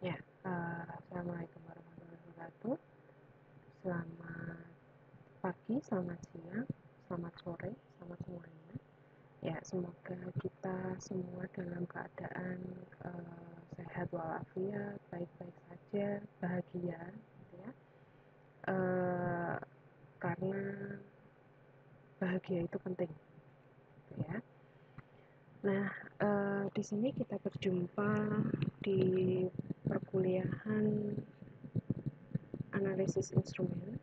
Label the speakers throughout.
Speaker 1: Ya, uh, Assalamualaikum warahmatullahi wabarakatuh. Selamat pagi, selamat siang, selamat sore, selamat semuanya. Ya, semoga kita semua dalam keadaan uh, sehat walafiat, baik-baik saja, bahagia, gitu ya. Uh, karena bahagia itu penting, gitu ya. Nah, uh, di sini kita berjumpa di perkuliahan analisis instrumen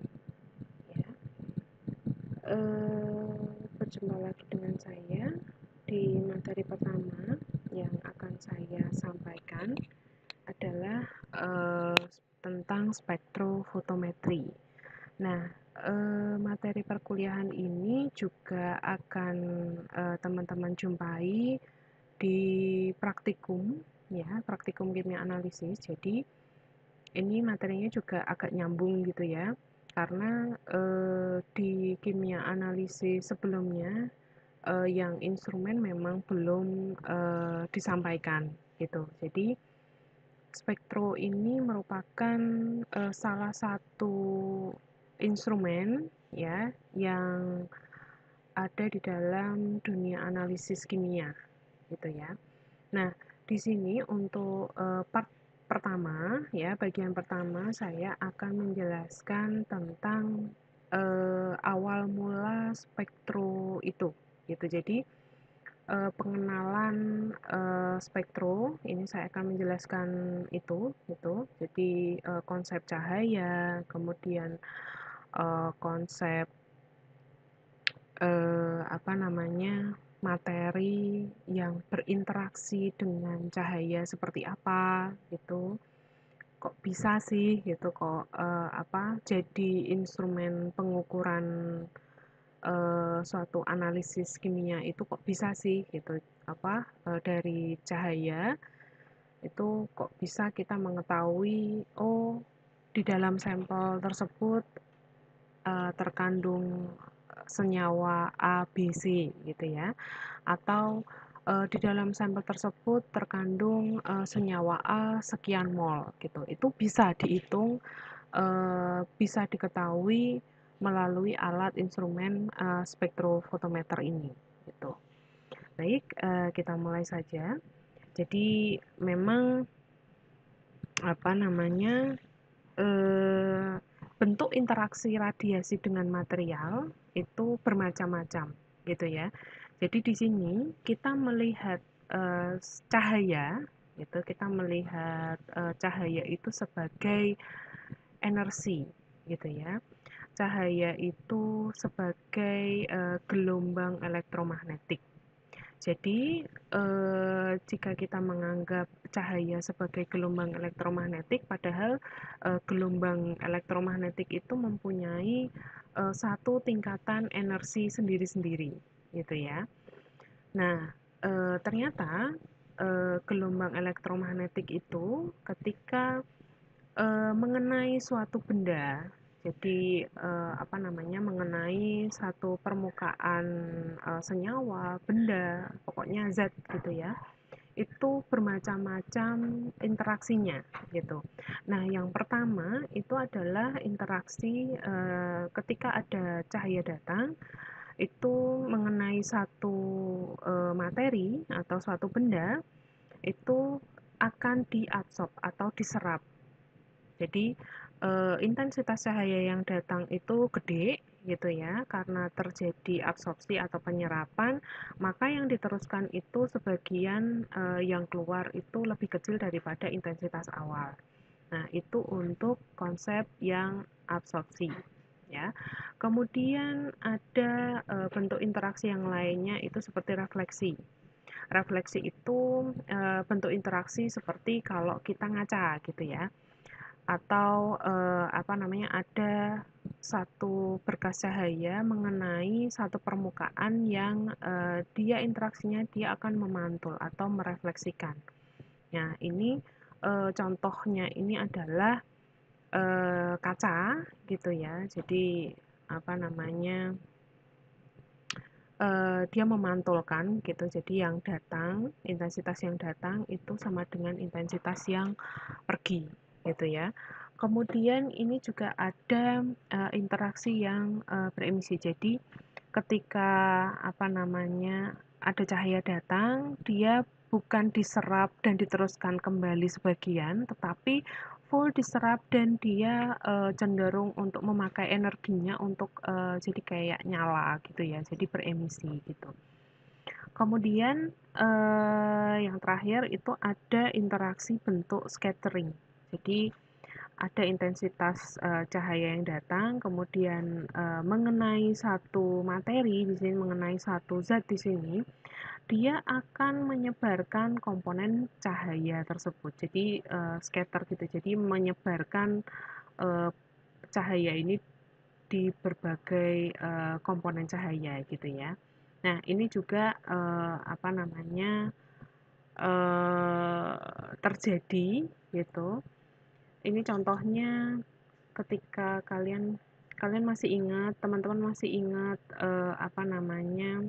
Speaker 1: ya. E, berjumpa lagi dengan saya di materi pertama yang akan saya sampaikan adalah e, tentang spektrofotometri. Nah e, materi perkuliahan ini juga akan teman-teman jumpai di praktikum ya praktikum kimia analisis. Jadi ini materinya juga agak nyambung gitu ya. Karena eh, di kimia analisis sebelumnya eh, yang instrumen memang belum eh, disampaikan gitu. Jadi spektro ini merupakan eh, salah satu instrumen ya yang ada di dalam dunia analisis kimia gitu ya. Nah di sini untuk uh, part pertama ya, bagian pertama saya akan menjelaskan tentang uh, awal mula spektro itu gitu. Jadi uh, pengenalan uh, spektro ini saya akan menjelaskan itu gitu. Jadi uh, konsep cahaya, kemudian uh, konsep uh, apa namanya? Materi yang berinteraksi dengan cahaya seperti apa gitu. Kok bisa sih gitu kok uh, apa jadi instrumen pengukuran uh, suatu analisis kimia itu kok bisa sih gitu apa uh, dari cahaya? Itu kok bisa kita mengetahui oh di dalam sampel tersebut uh, terkandung senyawa A, B, C gitu ya. Atau e, di dalam sampel tersebut terkandung e, senyawa A sekian mol gitu. Itu bisa dihitung e, bisa diketahui melalui alat instrumen e, spektrofotometer ini gitu. Baik, e, kita mulai saja. Jadi memang apa namanya eh, bentuk interaksi radiasi dengan material itu bermacam-macam gitu ya. Jadi di sini kita melihat uh, cahaya gitu, kita melihat uh, cahaya itu sebagai energi gitu ya. Cahaya itu sebagai uh, gelombang elektromagnetik jadi, eh, jika kita menganggap cahaya sebagai gelombang elektromagnetik, padahal eh, gelombang elektromagnetik itu mempunyai eh, satu tingkatan energi sendiri-sendiri, gitu ya. Nah, eh, ternyata eh, gelombang elektromagnetik itu ketika eh, mengenai suatu benda jadi uh, apa namanya mengenai satu permukaan uh, senyawa, benda, pokoknya zat gitu ya. Itu bermacam-macam interaksinya gitu. Nah, yang pertama itu adalah interaksi uh, ketika ada cahaya datang itu mengenai satu materi atau suatu benda itu akan diabsorb atau diserap. Jadi uh, intensitas cahaya yang datang itu gede gitu ya karena terjadi absorpsi atau penyerapan maka yang diteruskan itu sebagian uh, yang keluar itu lebih kecil daripada intensitas awal. Nah itu untuk konsep yang absorpsi ya. Kemudian ada uh, bentuk interaksi yang lainnya itu seperti refleksi. Refleksi itu uh, bentuk interaksi seperti kalau kita ngaca gitu ya atau uh, apa namanya ada satu berkas cahaya mengenai satu permukaan yang uh, dia interaksinya dia akan memantul atau merefleksikan. Nah, ini uh, contohnya ini adalah uh, kaca gitu ya. Jadi apa namanya uh, dia memantulkan gitu. Jadi yang datang, intensitas yang datang itu sama dengan intensitas yang pergi gitu ya. Kemudian ini juga ada uh, interaksi yang uh, beremisi. Jadi ketika apa namanya ada cahaya datang, dia bukan diserap dan diteruskan kembali sebagian, tetapi full diserap dan dia uh, cenderung untuk memakai energinya untuk uh, jadi kayak nyala gitu ya jadi beremisi gitu kemudian uh, yang terakhir itu ada interaksi bentuk scattering jadi ada intensitas uh, cahaya yang datang, kemudian uh, mengenai satu materi di sini, mengenai satu zat di sini, dia akan menyebarkan komponen cahaya tersebut. Jadi uh, scatter gitu. Jadi menyebarkan uh, cahaya ini di berbagai uh, komponen cahaya gitu ya. Nah, ini juga uh, apa namanya uh, terjadi gitu. Ini contohnya ketika kalian kalian masih ingat, teman-teman masih ingat uh, apa namanya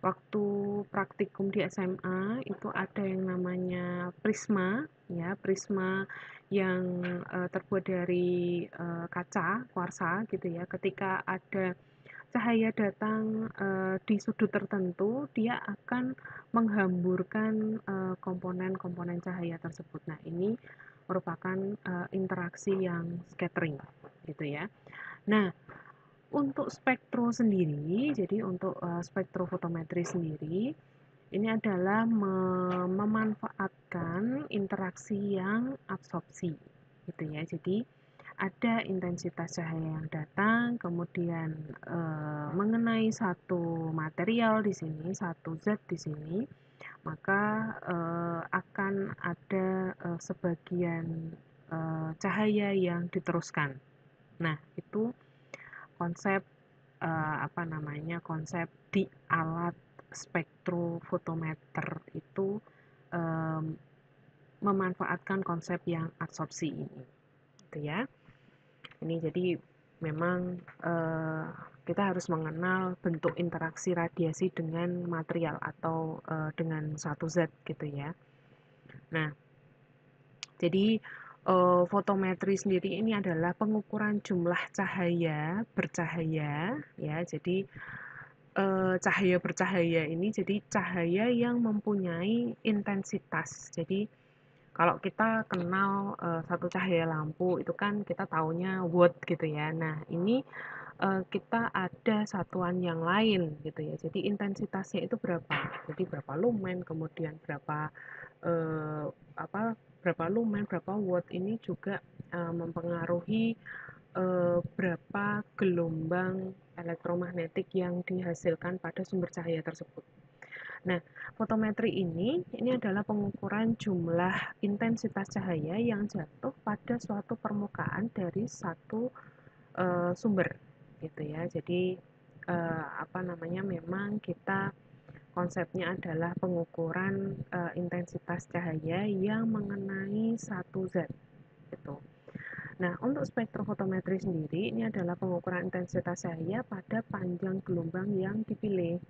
Speaker 1: waktu praktikum di SMA itu ada yang namanya prisma ya prisma yang uh, terbuat dari uh, kaca kuarsa gitu ya. Ketika ada cahaya datang uh, di sudut tertentu dia akan menghamburkan komponen-komponen cahaya tersebut. Nah ini merupakan uh, interaksi yang scattering gitu ya nah untuk spektro sendiri, jadi untuk uh, spektrofotometri sendiri, ini adalah me memanfaatkan interaksi yang absorpsi, gitu ya. Jadi ada intensitas cahaya yang datang, kemudian e, mengenai satu material di sini, satu zat di sini, maka e, akan ada e, sebagian e, cahaya yang diteruskan. Nah, itu konsep uh, apa namanya konsep di alat spektrofotometer itu um, memanfaatkan konsep yang absorpsi ini gitu ya ini jadi memang uh, kita harus mengenal bentuk interaksi radiasi dengan material atau uh, dengan satu zat gitu ya. Nah jadi uh, fotometri sendiri ini adalah pengukuran jumlah cahaya bercahaya ya. Jadi uh, cahaya bercahaya ini jadi cahaya yang mempunyai intensitas. Jadi kalau kita kenal uh, satu cahaya lampu itu kan kita taunya watt gitu ya. Nah ini uh, kita ada satuan yang lain gitu ya. Jadi intensitasnya itu berapa? Jadi berapa lumen kemudian berapa uh, apa berapa lumen, berapa watt ini juga uh, mempengaruhi uh, berapa gelombang elektromagnetik yang dihasilkan pada sumber cahaya tersebut. Nah, fotometri ini ini adalah pengukuran jumlah intensitas cahaya yang jatuh pada suatu permukaan dari satu uh, sumber gitu ya. Jadi uh, apa namanya memang kita Konsepnya adalah pengukuran uh, intensitas cahaya yang mengenai satu zat. Gitu. Nah, untuk spektrofotometri sendiri ini adalah pengukuran intensitas cahaya pada panjang gelombang yang dipilih.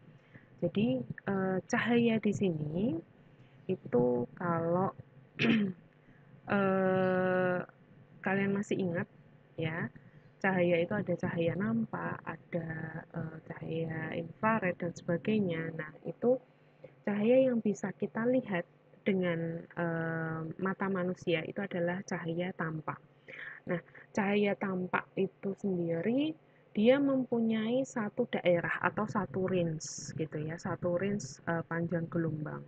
Speaker 1: Jadi uh, cahaya di sini itu kalau uh, kalian masih ingat ya cahaya itu ada cahaya nampak, ada uh, cahaya infrared dan sebagainya. Nah, itu cahaya yang bisa kita lihat dengan mata manusia itu adalah cahaya tampak. Nah, cahaya tampak itu sendiri dia mempunyai satu daerah atau satu range gitu ya, satu range uh, panjang gelombang.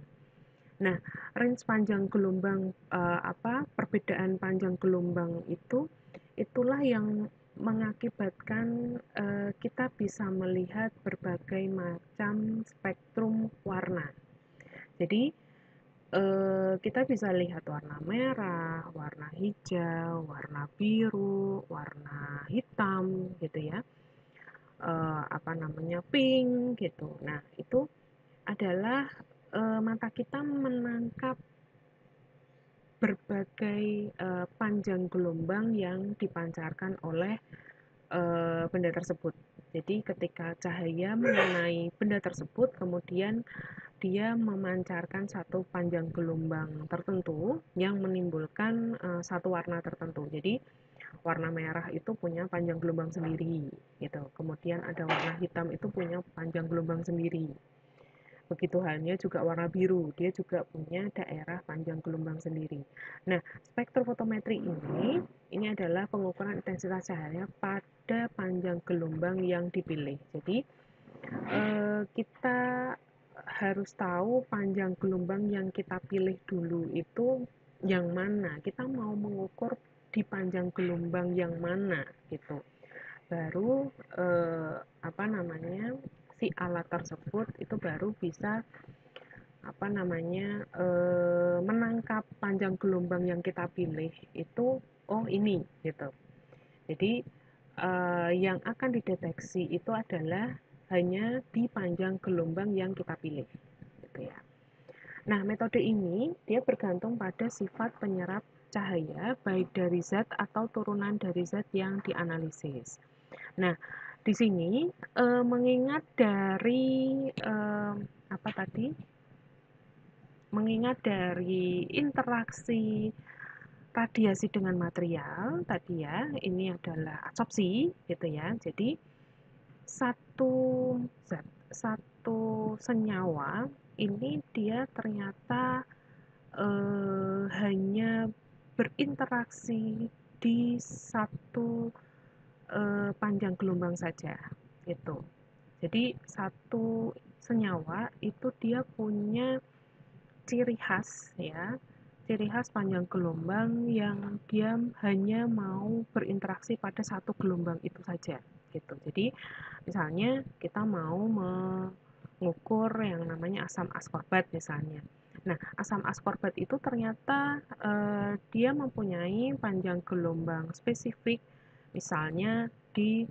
Speaker 1: Nah, range panjang gelombang uh, apa? Perbedaan panjang gelombang itu itulah yang mengakibatkan uh, kita bisa melihat berbagai macam spektrum warna. Jadi uh, kita bisa lihat warna merah, warna hijau, warna biru, warna hitam, gitu ya. Uh, apa namanya pink, gitu. Nah itu adalah uh, mata kita menangkap berbagai uh, panjang gelombang yang dipancarkan oleh uh, benda tersebut. Jadi ketika cahaya mengenai benda tersebut, kemudian dia memancarkan satu panjang gelombang tertentu yang menimbulkan uh, satu warna tertentu. Jadi warna merah itu punya panjang gelombang sendiri, gitu. Kemudian ada warna hitam itu punya panjang gelombang sendiri. Begitu halnya juga warna biru, dia juga punya daerah panjang gelombang sendiri. Nah, spektrofotometri ini ini adalah pengukuran intensitas cahaya pada panjang gelombang yang dipilih. Jadi, eh, kita harus tahu panjang gelombang yang kita pilih dulu itu yang mana. Kita mau mengukur di panjang gelombang yang mana gitu. Baru eh, apa namanya? si alat tersebut itu baru bisa apa namanya e, menangkap panjang gelombang yang kita pilih itu oh ini gitu jadi e, yang akan dideteksi itu adalah hanya di panjang gelombang yang kita pilih gitu ya nah metode ini dia bergantung pada sifat penyerap cahaya baik dari zat atau turunan dari zat yang dianalisis. Nah di sini uh, mengingat dari uh, apa tadi? Mengingat dari interaksi radiasi dengan material tadi ya ini adalah absorpsi gitu ya. Jadi satu zat satu senyawa ini dia ternyata uh, hanya berinteraksi di satu eh, panjang gelombang saja itu. Jadi satu senyawa itu dia punya ciri khas ya, ciri khas panjang gelombang yang dia hanya mau berinteraksi pada satu gelombang itu saja gitu. Jadi misalnya kita mau mengukur yang namanya asam askorbat misalnya. Nah, asam askorbat itu ternyata eh, dia mempunyai panjang gelombang spesifik misalnya di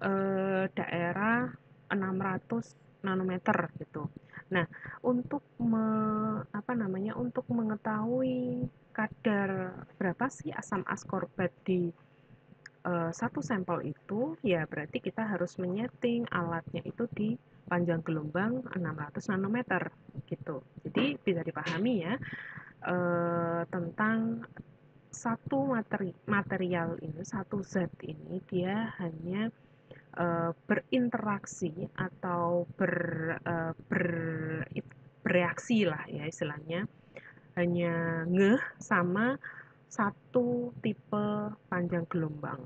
Speaker 1: eh, daerah 600 nanometer gitu. Nah, untuk me, apa namanya? Untuk mengetahui kadar berapa sih asam askorbat di uh, satu sampel itu, ya berarti kita harus menyeting alatnya itu di panjang gelombang 600 nanometer gitu. Jadi bisa dipahami ya uh, tentang satu materi material ini satu zat ini dia hanya uh, berinteraksi atau ber, uh, ber bereaksi lah ya istilahnya hanya ngeh sama satu tipe panjang gelombang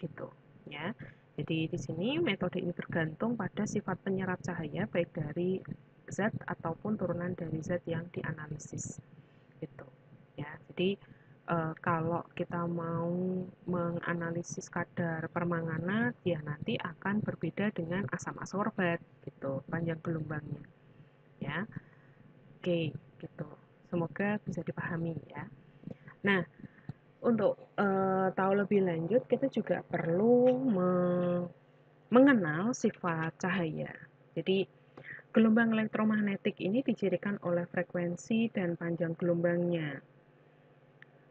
Speaker 1: gitu ya jadi di sini metode ini bergantung pada sifat penyerap cahaya baik dari zat ataupun turunan dari zat yang dianalisis gitu ya. Jadi uh, kalau kita mau menganalisis kadar permanganat ya nanti akan berbeda dengan asam askorbat gitu panjang gelombangnya ya. Oke gitu. Semoga bisa dipahami ya. Nah untuk uh, tahu lebih lanjut kita juga perlu me mengenal sifat cahaya. Jadi gelombang elektromagnetik ini dicirikan oleh frekuensi dan panjang gelombangnya.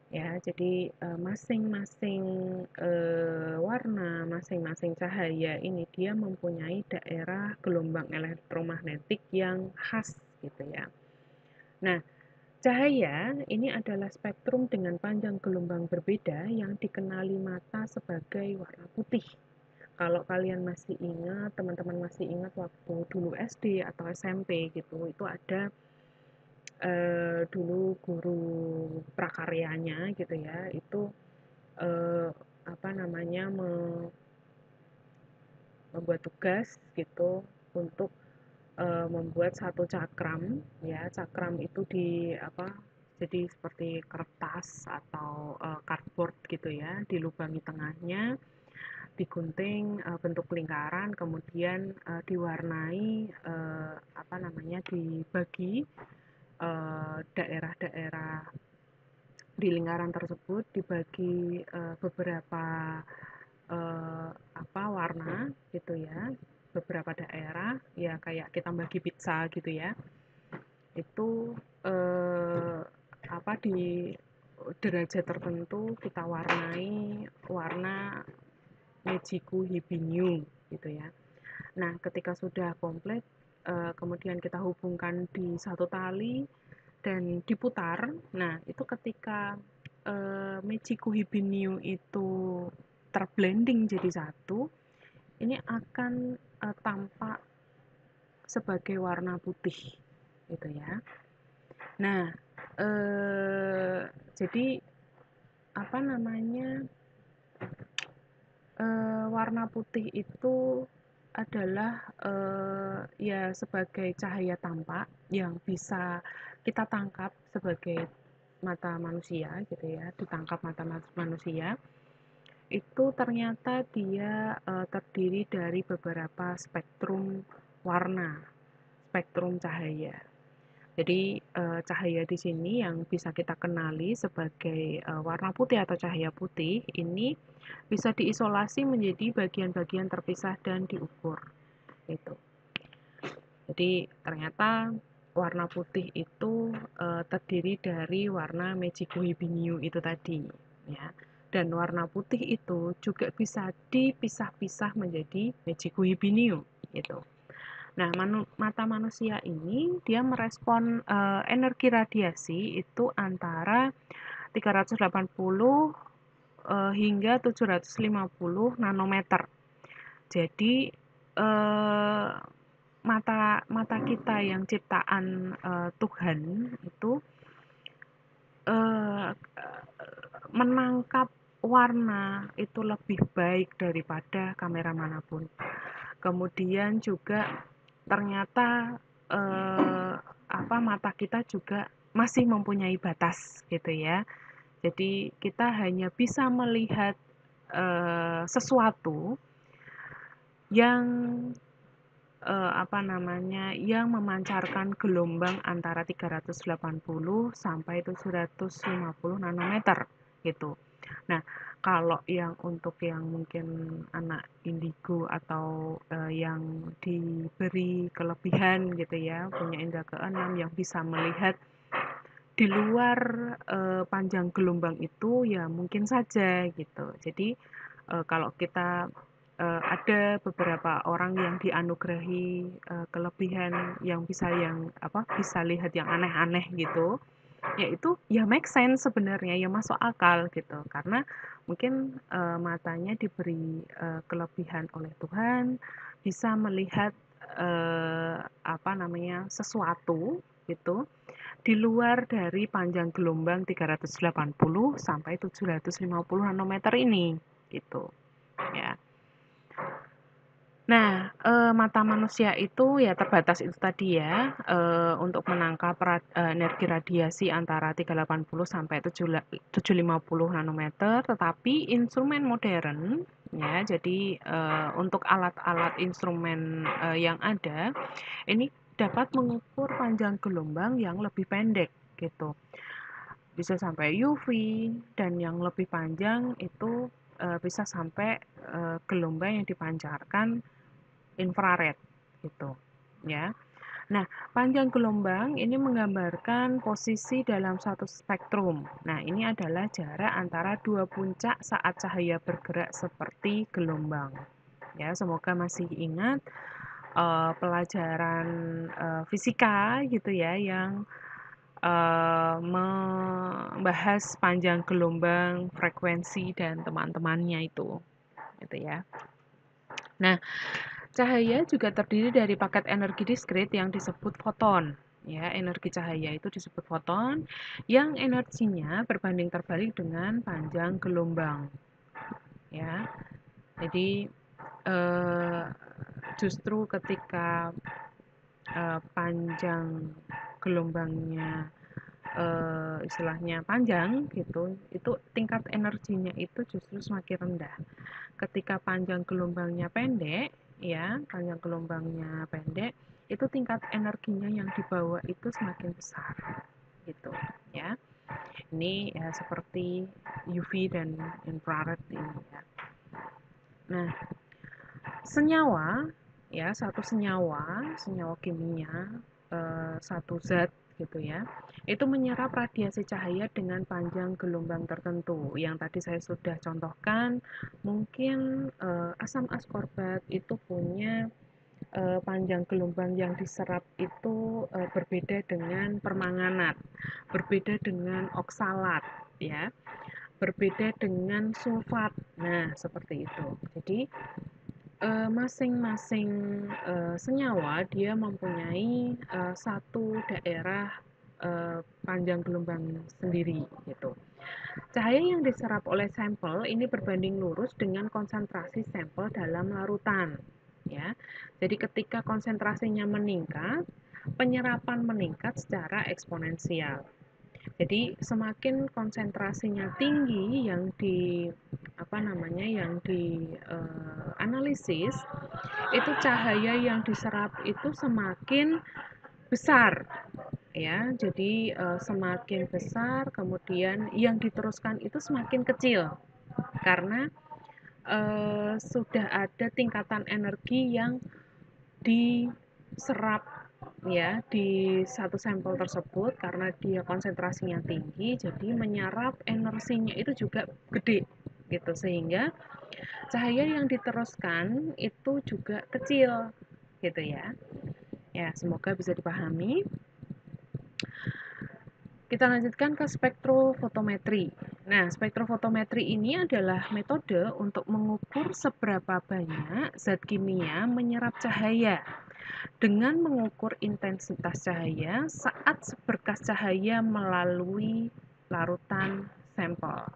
Speaker 1: Ya jadi eh, masing-masing uh, warna masing-masing cahaya ini dia mempunyai daerah gelombang elektromagnetik yang khas gitu ya. Nah cahaya ini adalah spektrum dengan panjang gelombang berbeda yang dikenali mata sebagai warna putih. Kalau kalian masih ingat teman-teman masih ingat waktu dulu SD atau SMP gitu itu ada uh, dulu guru prakaryanya gitu ya itu uh, apa namanya me, membuat tugas gitu untuk uh, membuat satu cakram ya. Cakram itu di apa jadi seperti kertas atau uh, cardboard gitu ya. Dilubangi tengahnya digunting uh, bentuk lingkaran kemudian uh, diwarnai uh, apa namanya dibagi daerah-daerah di lingkaran tersebut dibagi uh, beberapa uh, apa warna gitu ya beberapa daerah ya kayak kita bagi pizza gitu ya itu uh, apa di derajat tertentu kita warnai warna Mejiku Hibinium gitu ya. Nah, ketika sudah komplit, uh, kemudian kita hubungkan di satu tali dan diputar. Nah, itu ketika uh, Mejiku Hibinium itu terblending jadi satu, ini akan uh, tampak sebagai warna putih gitu ya. Nah, eh, jadi apa namanya eh, warna putih itu adalah eh, ya sebagai cahaya tampak yang bisa kita tangkap sebagai mata manusia gitu ya ditangkap mata manusia itu ternyata dia eh, terdiri dari beberapa spektrum warna spektrum cahaya jadi uh, cahaya di sini yang bisa kita kenali sebagai uh, warna putih atau cahaya putih ini bisa diisolasi menjadi bagian-bagian terpisah dan diukur. Itu. Jadi ternyata warna putih itu uh, terdiri dari warna Mejikuhibiniu itu tadi, ya. Dan warna putih itu juga bisa dipisah-pisah menjadi Mejikuhibiniu, gitu. Nah, manu mata manusia ini dia merespon uh, energi radiasi itu antara 380 uh, eh, hingga 750 nanometer. Jadi uh, mata mata kita yang ciptaan uh, Tuhan itu uh, menangkap warna itu lebih baik daripada kamera mana pun. Kemudian juga ternyata eh, apa mata kita juga masih mempunyai batas gitu ya. Jadi kita hanya bisa melihat eh, sesuatu yang eh, apa namanya yang memancarkan gelombang antara 380 sampai 750 nanometer gitu. Nah, kalau yang untuk yang mungkin anak indigo atau uh, yang diberi kelebihan gitu ya punya indera keenam yang bisa melihat di luar uh, panjang gelombang itu ya mungkin saja gitu. Jadi uh, kalau kita uh, ada beberapa orang yang dianugerahi uh, kelebihan yang bisa yang apa bisa lihat yang aneh-aneh gitu ya itu ya make sense sebenarnya ya masuk akal gitu. Karena mungkin uh, matanya diberi uh, kelebihan oleh Tuhan bisa melihat uh, apa namanya sesuatu gitu di luar dari panjang gelombang 380 sampai 750 nanometer ini gitu ya Nah, e, mata manusia itu ya terbatas itu tadi ya, e, untuk menangkap rad, e, energi radiasi antara 380 sampai 750 nanometer, tetapi instrumen modern ya, jadi e, untuk alat-alat instrumen e, yang ada ini dapat mengukur panjang gelombang yang lebih pendek gitu. Bisa sampai UV dan yang lebih panjang itu bisa sampai gelombang yang dipancarkan infrared gitu ya. Nah, panjang gelombang ini menggambarkan posisi dalam satu spektrum. Nah, ini adalah jarak antara dua puncak saat cahaya bergerak seperti gelombang. Ya, semoga masih ingat uh, pelajaran uh, fisika gitu ya yang uh, membahas panjang gelombang, frekuensi dan teman-temannya itu. Gitu ya. Nah, Cahaya juga terdiri dari paket energi diskrit yang disebut foton. Ya, energi cahaya itu disebut foton yang energinya berbanding terbalik dengan panjang gelombang. Ya. Jadi eh, justru ketika eh, panjang gelombangnya eh, istilahnya panjang gitu, itu tingkat energinya itu justru semakin rendah. Ketika panjang gelombangnya pendek, ya panjang gelombangnya pendek itu tingkat energinya yang dibawa itu semakin besar gitu ya. Ini ya seperti UV dan infrared ini ya. Nah senyawa ya satu senyawa senyawa kimia eh, satu zat gitu ya. Itu menyerap radiasi cahaya dengan panjang gelombang tertentu. Yang tadi saya sudah contohkan, mungkin uh, asam askorbat itu punya uh, panjang gelombang yang diserap itu uh, berbeda dengan permanganat, berbeda dengan oksalat, ya, berbeda dengan sulfat. Nah, seperti itu. Jadi masing-masing uh, uh, senyawa dia mempunyai uh, satu daerah uh, panjang gelombang sendiri gitu. Cahaya yang diserap oleh sampel ini berbanding lurus dengan konsentrasi sampel dalam larutan ya. Jadi ketika konsentrasinya meningkat, penyerapan meningkat secara eksponensial. Jadi semakin konsentrasinya tinggi yang di apa namanya yang di uh, analisis itu cahaya yang diserap itu semakin besar ya. Jadi uh, semakin besar kemudian yang diteruskan itu semakin kecil karena uh, sudah ada tingkatan energi yang diserap ya di satu sampel tersebut karena dia konsentrasinya tinggi jadi menyerap energinya itu juga gede gitu. Sehingga cahaya yang diteruskan itu juga kecil gitu ya. Ya semoga bisa dipahami. Kita lanjutkan ke spektrofotometri. Nah, spektrofotometri ini adalah metode untuk mengukur seberapa banyak zat kimia menyerap cahaya dengan mengukur intensitas cahaya saat seberkas cahaya melalui larutan sampel.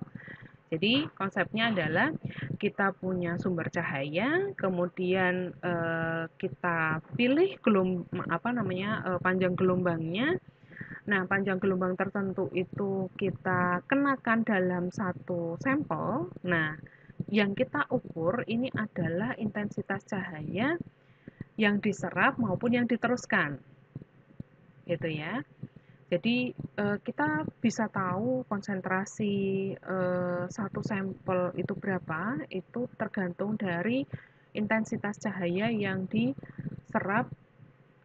Speaker 1: Jadi konsepnya adalah kita punya sumber cahaya, kemudian eh, kita pilih gelum apa namanya eh, panjang gelombangnya, Nah, panjang gelombang tertentu itu kita kenakan dalam satu sampel. Nah, yang kita ukur ini adalah intensitas cahaya yang diserap maupun yang diteruskan. Gitu ya. Jadi eh, kita bisa tahu konsentrasi eh, satu sampel itu berapa, itu tergantung dari intensitas cahaya yang diserap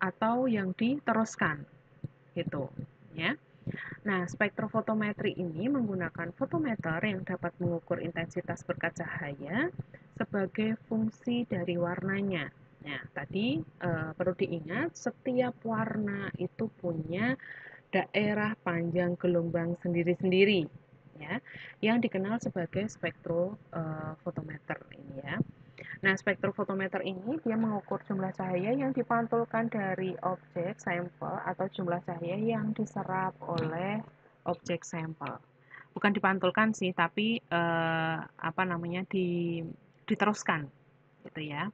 Speaker 1: atau yang diteruskan gitu ya. Nah, spektrofotometri ini menggunakan fotometer yang dapat mengukur intensitas berkat cahaya sebagai fungsi dari warnanya. Nah, tadi e, perlu diingat setiap warna itu punya daerah panjang gelombang sendiri-sendiri ya, yang dikenal sebagai spektrofotometer ini ya. Nah, spektrofotometer ini dia mengukur jumlah cahaya yang dipantulkan dari objek sampel atau jumlah cahaya yang diserap oleh objek sampel. Bukan dipantulkan sih, tapi eh, apa namanya di, diteruskan, gitu ya.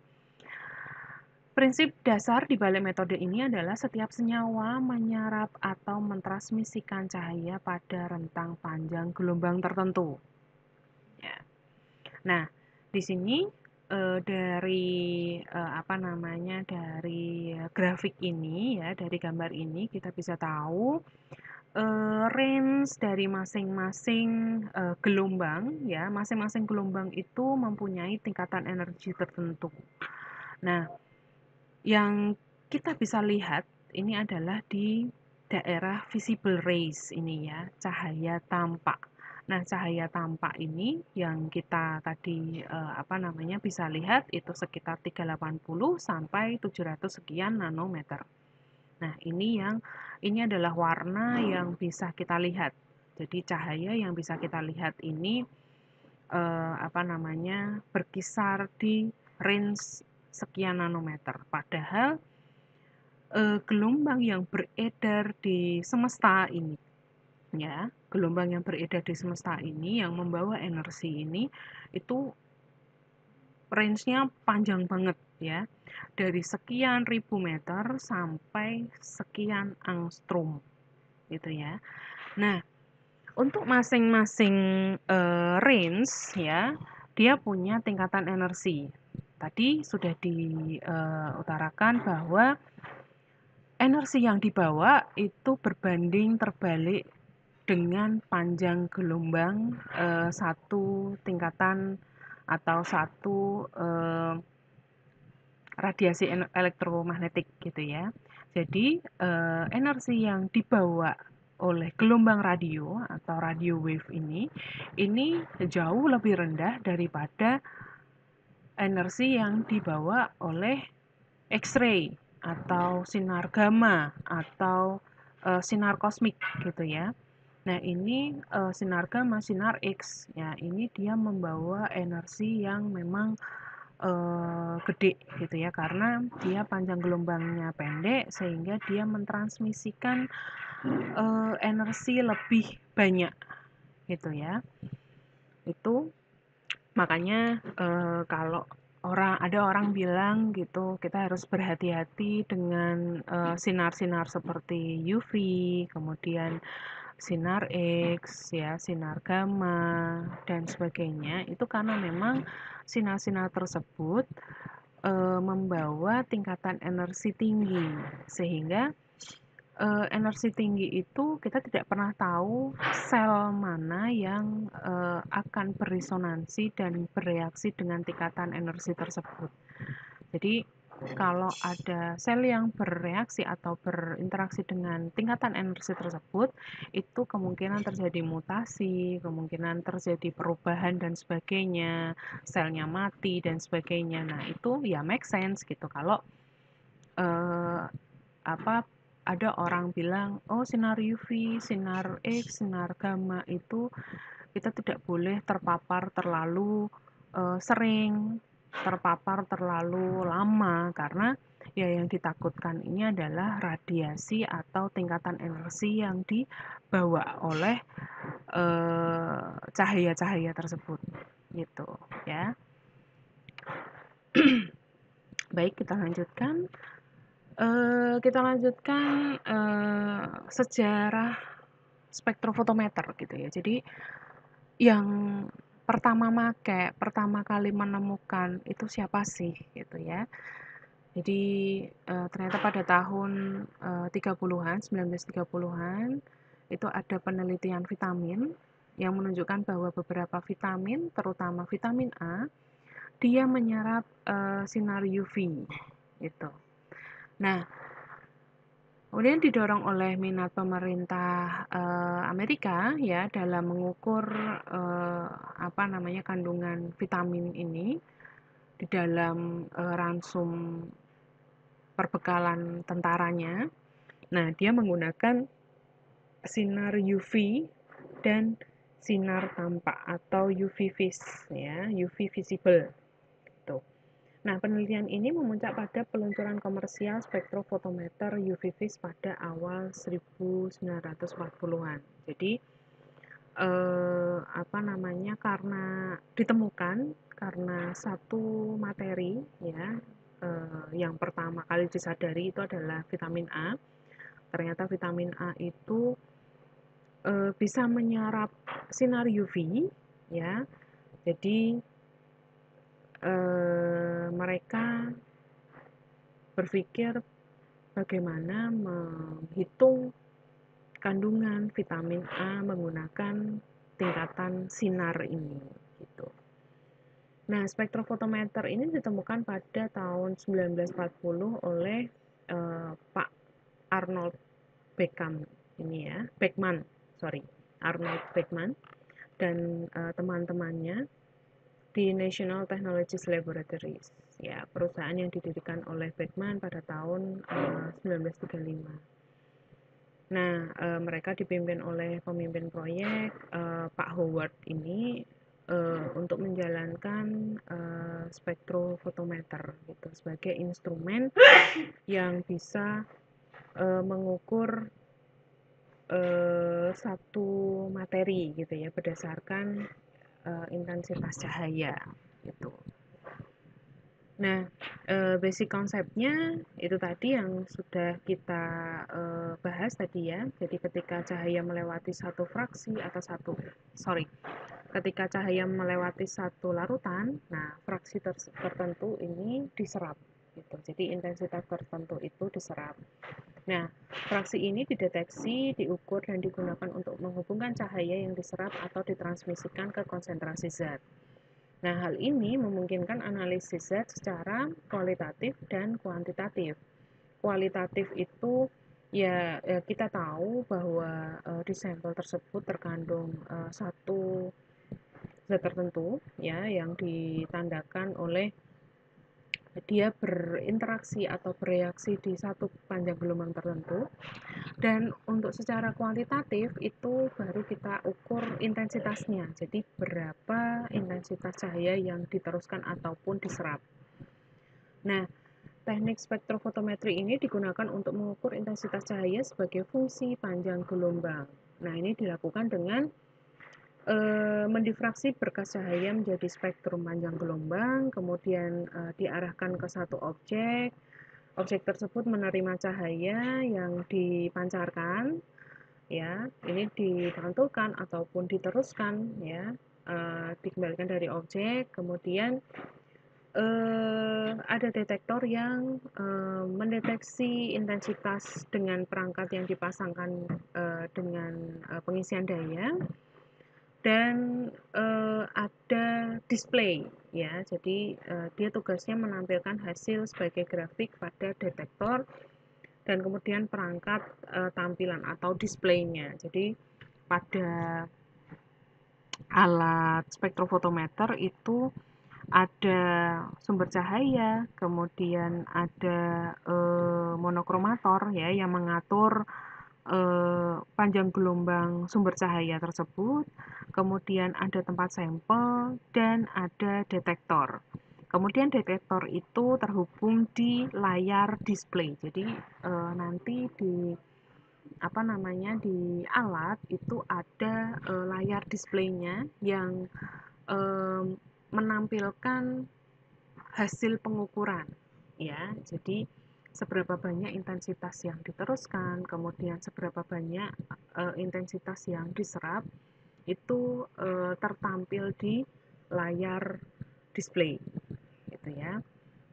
Speaker 1: Prinsip dasar di balik metode ini adalah setiap senyawa menyerap atau mentransmisikan cahaya pada rentang panjang gelombang tertentu. Ya. Nah, di sini uh, dari uh, apa namanya dari grafik ini ya dari gambar ini kita bisa tahu uh, range dari masing-masing uh, gelombang ya masing-masing gelombang itu mempunyai tingkatan energi tertentu. Nah, yang kita bisa lihat ini adalah di daerah visible rays ini ya cahaya tampak. Nah, cahaya tampak ini yang kita tadi eh, apa namanya bisa lihat itu sekitar 380 sampai 700 sekian nanometer. Nah, ini yang ini adalah warna yang bisa kita lihat. Jadi cahaya yang bisa kita lihat ini eh, apa namanya berkisar di range sekian nanometer. Padahal eh, gelombang yang beredar di semesta ini ya gelombang yang beredar di semesta ini yang membawa energi ini itu range-nya panjang banget ya. Dari sekian ribu meter sampai sekian angstrom gitu ya. Nah untuk masing-masing uh, range ya dia punya tingkatan energi tadi sudah diutarakan uh, bahwa energi yang dibawa itu berbanding terbalik dengan panjang gelombang uh, satu tingkatan atau satu uh, radiasi elektromagnetik gitu ya. Jadi, uh, energi yang dibawa oleh gelombang radio atau radio wave ini, ini jauh lebih rendah daripada energi yang dibawa oleh X-ray atau sinar gamma atau uh, sinar kosmik gitu ya. Nah, ini uh, sinar gamma, sinar X ya, ini dia membawa energi yang memang uh, gede gitu ya karena dia panjang gelombangnya pendek sehingga dia mentransmisikan uh, energi lebih banyak gitu ya itu makanya uh, kalau orang ada orang bilang gitu kita harus berhati-hati dengan sinar-sinar uh, seperti UV kemudian sinar X ya sinar gamma dan sebagainya. Itu karena memang sinar-sinar tersebut e, membawa tingkatan energi tinggi. Sehingga e, energi tinggi itu kita tidak pernah tahu sel mana yang e, akan beresonansi dan bereaksi dengan tingkatan energi tersebut. Jadi kalau ada sel yang bereaksi atau berinteraksi dengan tingkatan energi tersebut, itu kemungkinan terjadi mutasi, kemungkinan terjadi perubahan dan sebagainya, selnya mati dan sebagainya. Nah, itu ya make sense gitu. Kalau eh, apa ada orang bilang, "Oh, sinar UV, sinar X, sinar gamma itu kita tidak boleh terpapar terlalu uh, sering terpapar terlalu lama. Karena ya yang ditakutkan ini adalah radiasi atau tingkatan energi yang dibawa oleh eh, cahaya-cahaya tersebut gitu ya. Baik kita lanjutkan eh, kita lanjutkan eh, sejarah spektrofotometer gitu ya jadi yang pertama make, pertama kali menemukan itu siapa sih gitu ya. Jadi e, ternyata pada tahun e, 30-an, 1930-an itu ada penelitian vitamin yang menunjukkan bahwa beberapa vitamin, terutama vitamin A, dia menyerap e, sinar UV gitu. Nah, Kemudian didorong oleh minat pemerintah uh, Amerika ya dalam mengukur uh, apa namanya kandungan vitamin ini di dalam uh, ransum perbekalan tentaranya. Nah, dia menggunakan sinar UV dan sinar tampak atau UV vis ya, UV visible. Nah, penelitian ini memuncak pada peluncuran komersial spektrofotometer UV-vis pada awal 1940-an. Jadi, eh, apa namanya? Karena ditemukan karena satu materi ya eh, yang pertama kali disadari itu adalah vitamin A. Ternyata vitamin A itu eh, bisa menyerap sinar UV ya. Jadi eh, mereka berpikir bagaimana menghitung kandungan vitamin A menggunakan tingkatan sinar ini gitu. Nah, spektrofotometer ini ditemukan pada tahun 1940 oleh eh, Pak Arnold Beckman ini ya, Beckman, sorry, Arnold Beckman dan eh, teman-temannya di National Technologies Laboratories, ya perusahaan yang didirikan oleh Beckman pada tahun uh, eh, 1935. Nah, uh, mereka dipimpin oleh pemimpin proyek uh, Pak Howard ini uh, untuk menjalankan uh, spektrofotometer gitu sebagai instrumen yang bisa uh, mengukur uh, satu materi gitu ya berdasarkan uh, intensitas cahaya gitu. Nah, uh, basic konsepnya itu tadi yang sudah kita uh, bahas tadi ya. Jadi ketika cahaya melewati satu fraksi atau satu sorry, ketika cahaya melewati satu larutan, nah fraksi tertentu ini diserap gitu. Jadi intensitas tertentu itu diserap. Nah, fraksi ini dideteksi, diukur, dan digunakan untuk menghubungkan cahaya yang diserap atau ditransmisikan ke konsentrasi zat. Nah, hal ini memungkinkan analisis zat secara kualitatif dan kuantitatif. kualitatif itu ya, ya kita tahu bahwa uh, di sampel tersebut terkandung uh, satu zat tertentu ya yang ditandakan oleh dia berinteraksi atau bereaksi di satu panjang gelombang tertentu. Dan untuk secara kuantitatif itu baru kita ukur intensitasnya. Jadi berapa intensitas cahaya yang diteruskan ataupun diserap. Nah teknik spektrofotometri ini digunakan untuk mengukur intensitas cahaya sebagai fungsi panjang gelombang. Nah ini dilakukan dengan e, mendifraksi berkas cahaya menjadi spektrum panjang gelombang, kemudian e, diarahkan ke satu objek. Objek tersebut menerima cahaya yang dipancarkan, ya, ini dipantulkan ataupun diteruskan, ya, e, dikembalikan dari objek, kemudian ada detektor yang mendeteksi intensitas dengan perangkat yang dipasangkan dengan pengisian daya dan uh, ada display ya. Jadi uh, dia tugasnya menampilkan hasil sebagai grafik pada detektor dan kemudian perangkat uh, tampilan atau displaynya. Jadi pada alat spektrofotometer itu ada sumber cahaya kemudian ada monokromator ya yang mengatur eh, panjang gelombang sumber cahaya tersebut, kemudian ada tempat sampel, dan ada detektor. Kemudian detektor itu terhubung di layar display. Jadi eh, nanti di apa namanya di alat itu ada eh, layar displaynya yang eh, menampilkan hasil pengukuran ya. Jadi seberapa banyak intensitas yang diteruskan, kemudian seberapa banyak uh, intensitas yang diserap, itu uh, tertampil di layar display, gitu ya.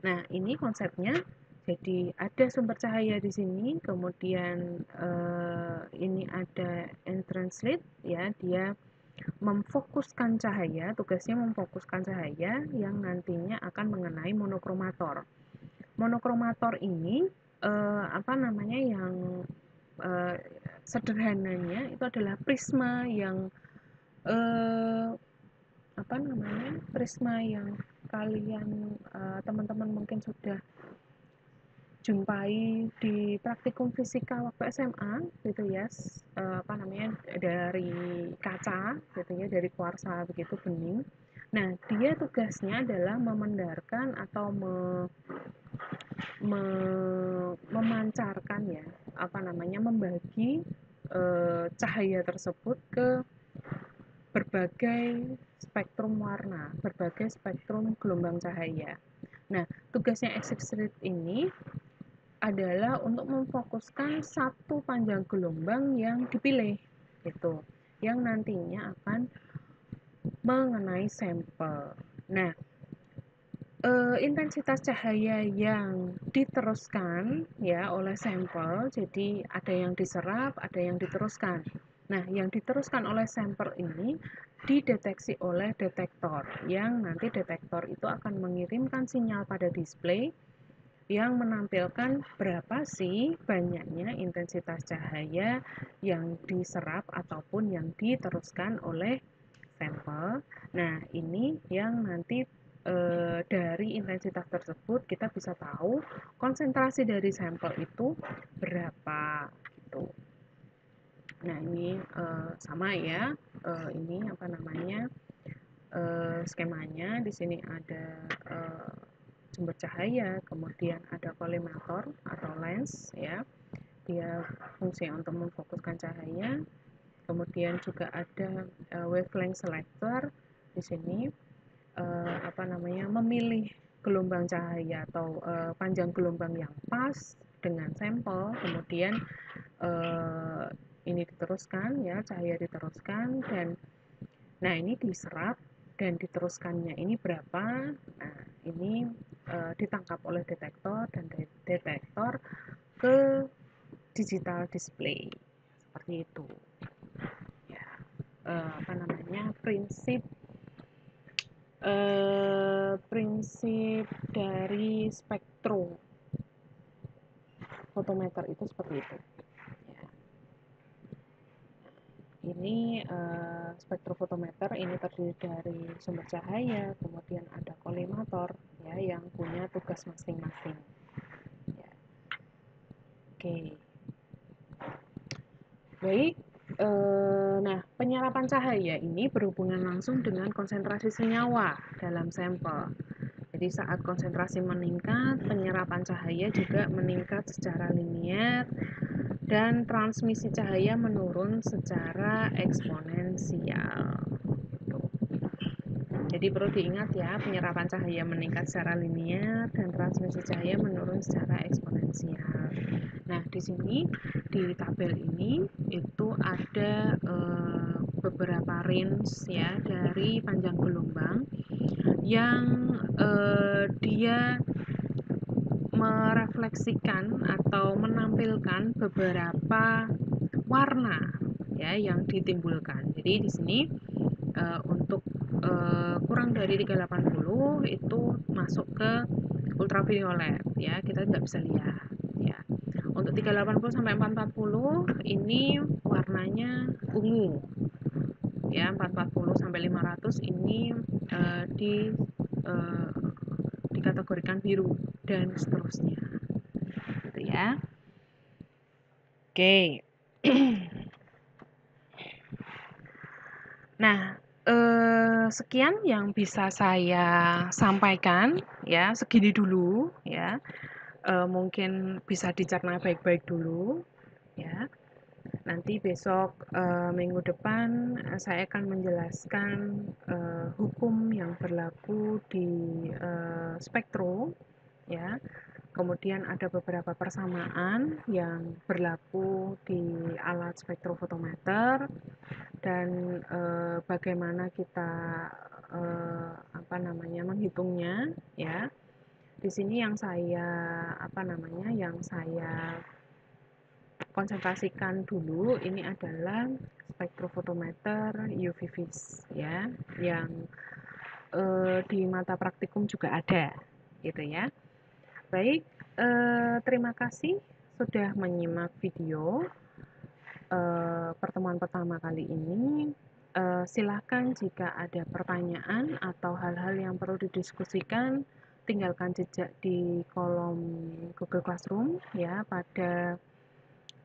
Speaker 1: Nah, ini konsepnya. Jadi ada sumber cahaya di sini, kemudian uh, ini ada entrance lead, ya, dia memfokuskan cahaya, tugasnya memfokuskan cahaya yang nantinya akan mengenai monokromator monokromator ini uh, apa namanya yang uh, sederhananya itu adalah prisma yang uh, apa namanya prisma yang kalian teman-teman uh, mungkin sudah jumpai di praktikum fisika waktu SMA gitu ya uh, apa namanya dari kaca gitu ya dari kuarsa begitu bening nah dia tugasnya adalah memendarkan atau me, me, memancarkan ya apa namanya membagi e, cahaya tersebut ke berbagai spektrum warna, berbagai spektrum gelombang cahaya. Nah, tugasnya Exit ini adalah untuk memfokuskan satu panjang gelombang yang dipilih, gitu, yang nantinya akan mengenai sampel. Nah, uh, intensitas cahaya yang diteruskan ya oleh sampel, jadi ada yang diserap, ada yang diteruskan. Nah, yang diteruskan oleh sampel ini dideteksi oleh detektor, yang nanti detektor itu akan mengirimkan sinyal pada display yang menampilkan berapa sih banyaknya intensitas cahaya yang diserap ataupun yang diteruskan oleh sampel. Nah, ini yang nanti e, dari intensitas tersebut kita bisa tahu konsentrasi dari sampel itu berapa gitu. Nah ini e, sama ya, e, ini apa namanya e, skemanya. Di sini ada e, sumber cahaya, kemudian ada kolimator atau lens ya, dia fungsi untuk memfokuskan cahaya. Kemudian juga ada e, wavelength selector di sini uh, apa namanya memilih gelombang cahaya atau uh, panjang gelombang yang pas dengan sampel. Kemudian uh, ini diteruskan ya cahaya diteruskan dan nah ini diserap dan diteruskannya ini berapa? Nah ini uh, ditangkap oleh detektor dan detektor ke digital display. Seperti itu uh, apa namanya prinsip eh, prinsip dari spektrum spektrofotometer itu seperti itu. Ya. Ini uh, spektrofotometer ini terdiri dari sumber cahaya, kemudian ada kolimator ya yang punya tugas masing-masing. Ya. Oke. Baik, uh, nah penyerapan cahaya ini berhubungan langsung dengan konsentrasi senyawa dalam sampel. Jadi saat konsentrasi meningkat, penyerapan cahaya juga meningkat secara linier dan transmisi cahaya menurun secara eksponensial. Jadi perlu diingat ya, penyerapan cahaya meningkat secara linier dan transmisi cahaya menurun secara eksponensial. Nah, di sini di tabel ini itu ada e, beberapa range ya dari panjang gelombang yang uh, dia merefleksikan atau menampilkan beberapa warna ya yang ditimbulkan. Jadi di sini uh, uh, kurang dari 380 itu masuk ke ultraviolet ya, kita nggak bisa lihat ya. Untuk 380 sampai 440 ini warnanya ungu. Ya, 440 sampai 500 ini uh, di uh, dikategorikan biru dan seterusnya gitu ya oke nah eh, sekian yang bisa saya sampaikan ya. Segini dulu ya. Eh, mungkin bisa dicerna baik-baik dulu ya. Nanti besok uh, minggu depan uh, saya akan menjelaskan uh, hukum yang berlaku di uh, spektrum ya. Kemudian ada beberapa persamaan yang berlaku di alat spektrofotometer dan uh, bagaimana kita uh, apa namanya menghitungnya ya. Di sini yang saya apa namanya yang saya konsentrasikan dulu ini adalah spektrofotometer UV vis ya yang eh, di mata praktikum juga ada gitu ya. Baik, eh, terima kasih sudah menyimak video eh, pertemuan pertama kali ini. Eh, silahkan jika ada pertanyaan atau hal-hal yang perlu didiskusikan, tinggalkan jejak di kolom Google Classroom ya pada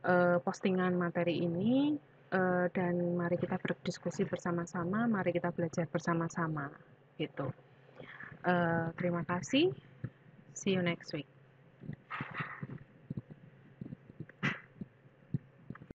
Speaker 1: uh, postingan materi ini uh, dan mari kita berdiskusi bersama-sama, mari kita belajar bersama-sama gitu. Uh, terima kasih. See you next week.